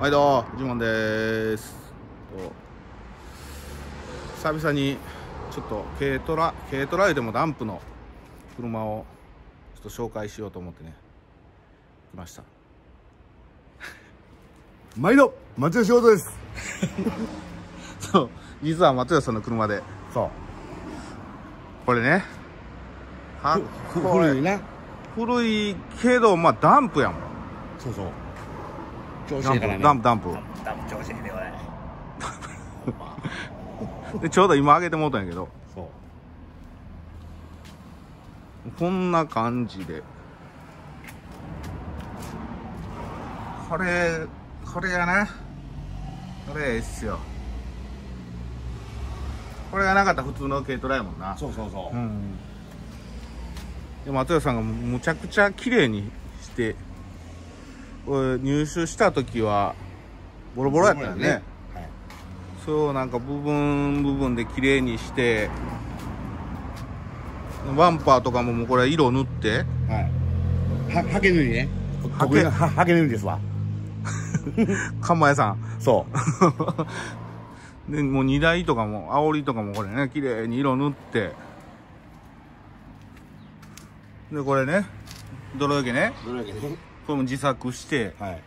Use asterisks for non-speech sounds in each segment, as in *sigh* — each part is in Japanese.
毎度フジモンです。と久々にちょっと軽トラ軽トラ言うてもダンプの車をちょっと紹介しようと思ってね。来ました。*laughs* 毎度松吉仕です。*laughs* そう実は松屋さんの車で。そう。これね。古いな。古いけどまあダンプやもん。そうそう調子ダンプいいからね。ダンプダンプダンプ。調子いいねこれで *laughs* ちょうど今上げてもうたんやけど。そう。こんな感じで。これこれやな。これええっすよ。これがなかったら普通の軽トラやもんな。そうそうそう。う、ん。で松屋さんがむちゃくちゃ綺麗にして入手した時はボロボロやったよね。はい。それをなんか部分部分で綺麗にしてワンパーとかももうこれ色塗って。はい。ははけ塗りね。はけ？ははけ塗りですわ。*laughs* 釜屋さん。そう。*laughs* でもう荷台とかも煽りとかもこれね綺麗に色塗って。でこれね泥焼けね。どれだけねこれも自作して。はい。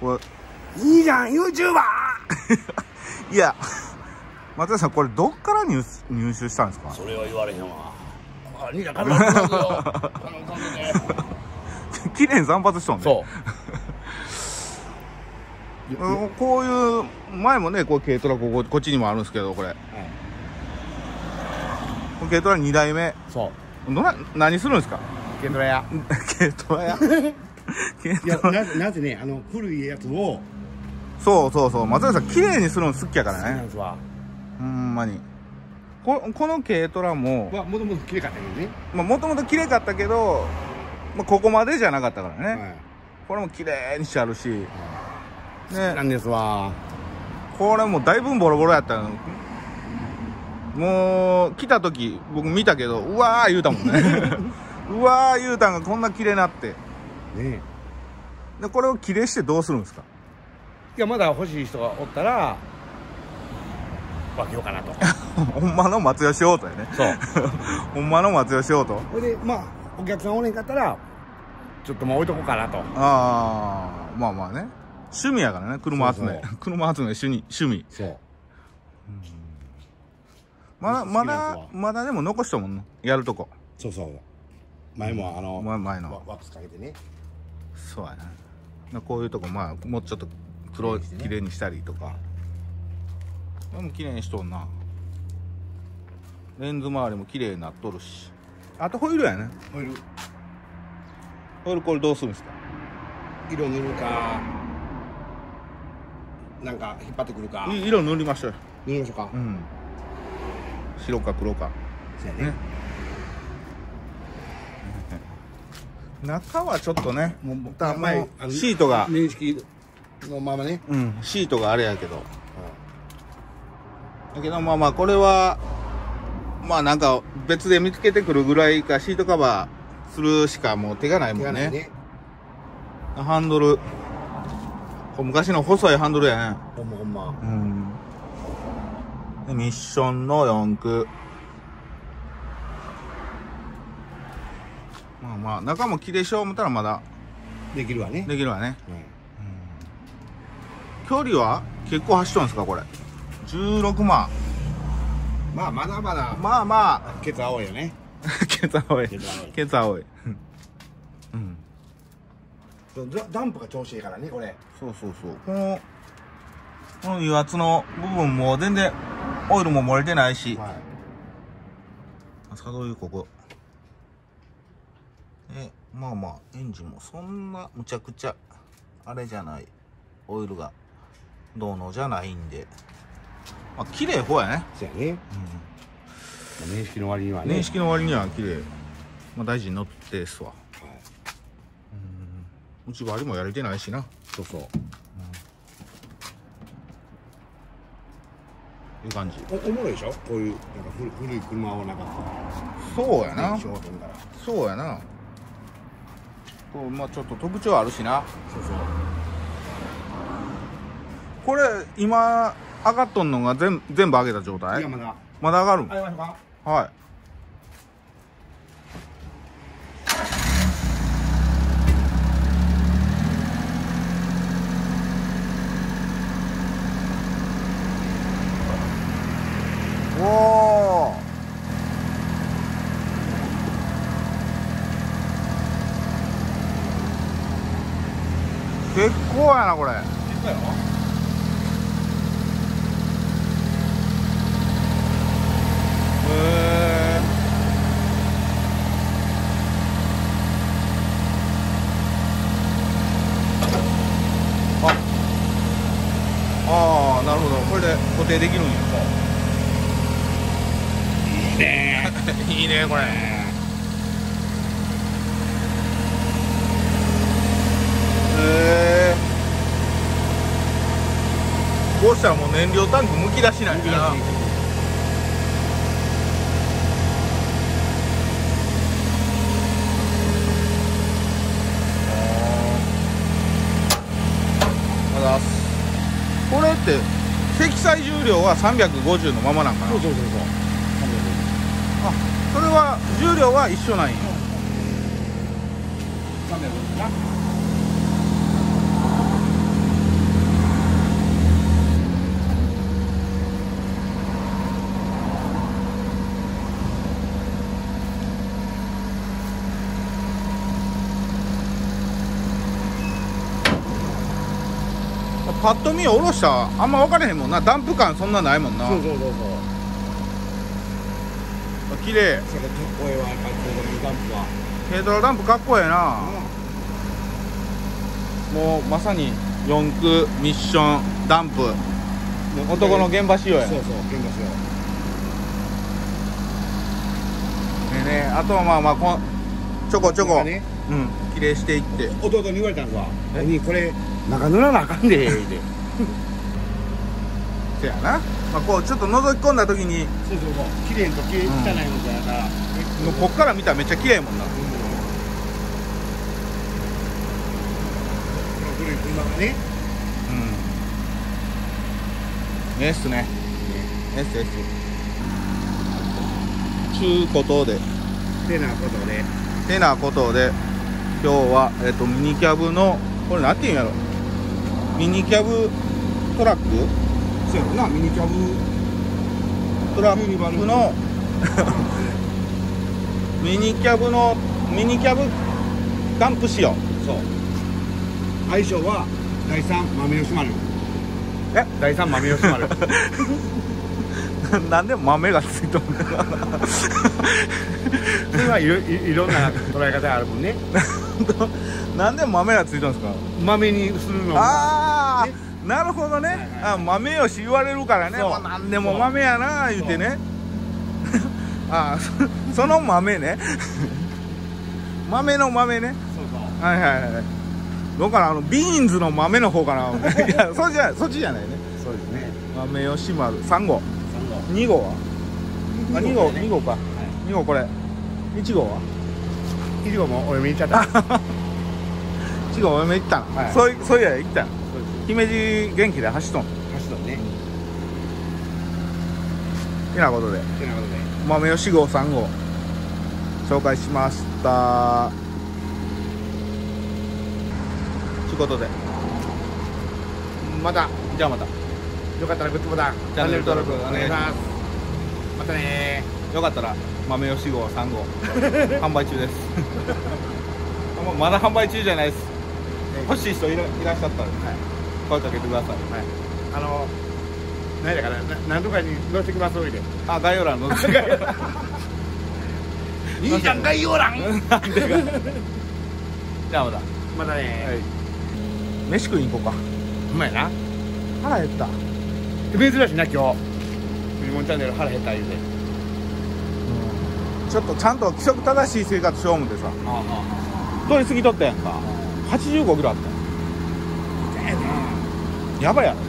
こいいじゃん YouTuber れ *laughs* いや松田さんこれどっから入入手したんですか？それは言われへんわ。あ兄ちゃん金持ってよ金持ってね綺麗に散髪しとんね。そう。う *laughs* んこういう前もねこう軽トラこここっちにもあるんですけどこれ。はい。軽トラ2代目。そう。どな何するんですか？ケンドラ屋。軽トラや軽 *laughs* いやななぜねあの古いやつをそうそうそう。松田さん綺麗にするの好きやからね。好きなんですわ。ほんまに。ここの軽トラもまあもともと綺麗かったけどね。もともと綺麗かったけど、まあ、ここまでじゃなかったからね、はい。これも綺麗にしてあるし、ね、なんですわ。これもだいぶボロボロやったの。もう来た時僕見たけどうわー言うたもんね *laughs* うわー言うたんがこんな綺麗なって。ねでこれを綺麗してどうするんですか？いやまだ欲しい人がおったら分けようかなと。*laughs* ほんまの松吉オートやね。そう。*laughs* ほんまの松吉オートそれでまあお客さんおれんかったらちょっともう置いとこうかなと。ああまあまあね。趣味やからね車集め。そうそ *laughs* 車集め趣味趣味。そう。まだま好きなんですわだまだでも残したもんな。やるとこ。そうそう前もあの、前前の。ワワックスかけてね。そうやな。こういうとこまあもうちょっと黒い綺麗にしたりとか。でも綺麗にしとんな。レンズ周りも綺麗になっとるし。あとホイールやね。ホイール。ホイールこれどうするんですか？色塗るか。なんか引っ張ってくるか。い色塗りましょう。よ塗りましょうか、うん。白か黒か。そうやね。ね中はちょっとねもうもうだもう前あのシートが。年式のままね、うん。シートがあれやけど。だけどまあまあこれはまあなんか別で見つけてくるぐらいかシートカバーするしかもう手がないもんね。ね。ハンドル。昔の細いハンドルやね。ほんまほんま。うん。でミッションの4区まあまあ中も綺麗しよう思ったらまだできるわね。できるわね。うん。距離は結構走っとんですかこれ？16万。まあまだまだまあまケツ青いよね。*laughs* あケツ青い。ケツ青い。うん。そうダダンプが調子いいからねこれ。そうそうそう。このこの油圧の部分も全然オイルも漏れてないし。はい。サドルここえまあまあエンジンもそんなむちゃくちゃあれじゃない。オイルがどうのじゃないんで。まあ綺麗方やね、そうやね、まあ年式の割にはね。年式の割には綺麗。まあ大事に乗ってっすわ。はい、内割りもやれてないしな。そうそう。いう感じ。おおもろいでしょ？こういうなんか古古い車をなんか。そうやな。そうやなこうまあちょっと特徴あるしな。そうそう。これ今上がっとんのが全全部上げた状い態やまだ。まだ上がるん？ありましょうか？はいおお結構やなこれ。ああーなるほど。これで固定できるんや。いいね。*laughs* いいねこれこうしたらもう燃料タンクむき出しなんやな。これって積載重量は350のままなんかな？そうそうそうそう。あそれは重量は一緒なんや。350なパッと見下ろしたらあんま分からへんもんな。ダンプ感そんなないもんな。そうそうそうそう。綺麗。それかっこええわかっこいいダンプは。軽トラダンプかっこええな。もうまさに四駆ミッションダンプ。男の現場仕様や。ねそうそう現場しよでねあとはまあまあこんちょこちょこ、ね。うん。綺麗していって。弟に言われたんですわ。え「にこれ中塗らなあかんで」言うて。*laughs* せやな、まあ、こうちょっと覗き込んだ時にそうそうそう綺麗にとき汚いのじゃからもうこっから見たらめっちゃ綺麗もんな。古い車がね。うん。ええっすね。ええっすええっす。ちゅうことで。てなことで。てなことで今日は、えっとミニキャブのこれなんていうんやろミニキャブトラック？そうやろなミニキャブ。トラックの *laughs* ミニキャブのミニキャブ？ダンプ仕様そう。相性は第三豆吉丸え？第三豆吉丸。*laughs* なんで豆がついとんのそれはいろいいろんな捉え方あるもんね *laughs* なんで豆がついとんですか？豆にするの。ああ、ねなるほどね、はいはい。あ豆よし言われるからね。まあ、何でも豆やな言うてね。*laughs* ああそその豆ね。*laughs* 豆の豆ね。そうはいはいはいどうかな？あのビーンズの豆の方かな。*laughs* いやそっちじゃそっちじゃないね。そうですね。豆吉丸。3号三2号は？あ2号ね。2号か。2号これ。1号は？以上もお読みしちゃった1号お嫁行ったの、はい。そういそういや行ったのそうです。姫路元気で走っとん。橋のね。てなことで。てなことで。豆吉号3号紹介しました。ということで。また。じゃあまた。よかったらグッドボタン。チャンネル登録お願いします。またねよかったら豆吉号3号販売中です。*laughs* まだ販売中じゃないです欲しい人いらいらっしゃったら、声かけてください、あの何だからな何とかに乗せてきますおいで。あ概要欄の。*laughs* いいじゃん。概要欄じゃあまた、またね。はい、飯食いに行こうか。うまいな。腹減った。珍しいな今日。フリモンチャンネル腹減った言うて。ちょっとちゃんと規則正しい生活しよう思ってさ。あ通り過ぎとったやんか85キロあった。やんやばいやろ。